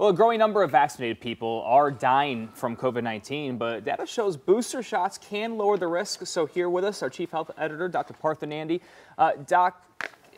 Well, a growing number of vaccinated people are dying from COVID 19, but data shows booster shots can lower the risk. So, here with us, our chief health editor, Dr. Partha Nandi. Uh, doc,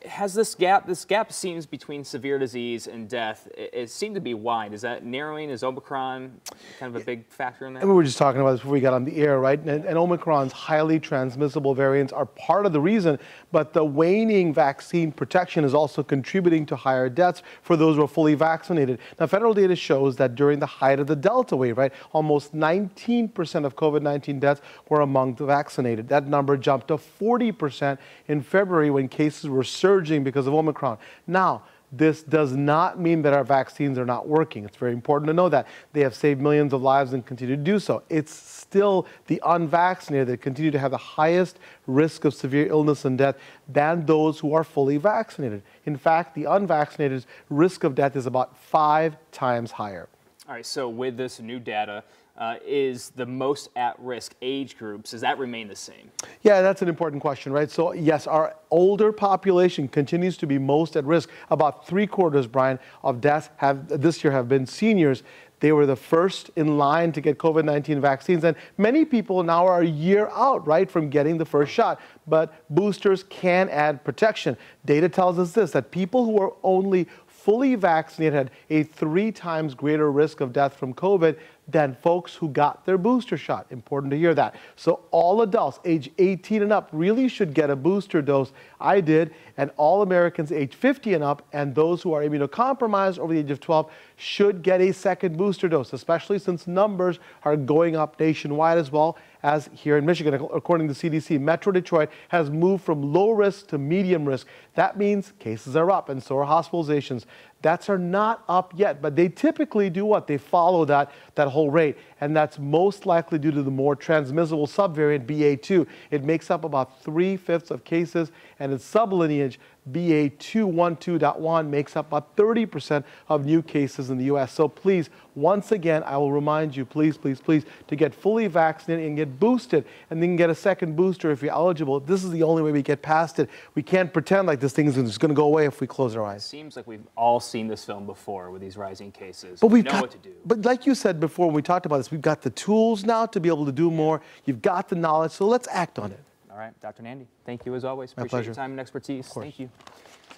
has this gap, this gap seems between severe disease and death, it, it seemed to be wide. Is that narrowing? Is Omicron kind of a big factor in that? And we were just talking about this before we got on the air, right? And, and Omicron's highly transmissible variants are part of the reason, but the waning vaccine protection is also contributing to higher deaths for those who are fully vaccinated. Now, federal data shows that during the height of the Delta wave, right, almost 19% of COVID 19 deaths were among the vaccinated. That number jumped to 40% in February when cases were surging surging because of Omicron. Now, this does not mean that our vaccines are not working. It's very important to know that. They have saved millions of lives and continue to do so. It's still the unvaccinated that continue to have the highest risk of severe illness and death than those who are fully vaccinated. In fact, the unvaccinated risk of death is about five times higher. All right, so with this new data, uh, is the most at-risk age groups. Does that remain the same? Yeah, that's an important question, right? So yes, our older population continues to be most at risk. About three quarters, Brian, of deaths have this year have been seniors. They were the first in line to get COVID 19 vaccines, and many people now are a year out, right, from getting the first shot. But boosters can add protection. Data tells us this that people who are only fully vaccinated had a three times greater risk of death from COVID than folks who got their booster shot. Important to hear that. So all adults age 18 and up really should get a booster dose. I did, and all Americans age 50 and up and those who are immunocompromised over the age of 12 should get a second booster dose, especially since numbers are going up nationwide as well as here in Michigan. According to CDC, Metro Detroit has moved from low risk to medium risk. That means cases are up and so are hospitalizations. That's are not up yet, but they typically do what? They follow that, that whole rate, and that's most likely due to the more transmissible subvariant BA2. It makes up about three-fifths of cases, and its sublineage BA212.1 makes up about 30% of new cases in the U.S. So please, once again, I will remind you, please, please, please, to get fully vaccinated and get boosted, and then get a second booster if you're eligible. This is the only way we get past it. We can't pretend like this thing is just going to go away if we close our eyes. It Seems like we've all seen this film before with these rising cases. But we've we know got, what to do. But like you said before when we talked about this, we've got the tools now to be able to do more. You've got the knowledge, so let's act on it. All right, Dr. Nandi, thank you as always. My Appreciate pleasure. your time and expertise. Thank you.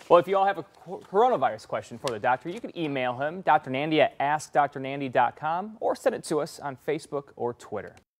Well, if you all have a coronavirus question for the doctor, you can email him, Dr. Nandi at askdrnandi.com, or send it to us on Facebook or Twitter.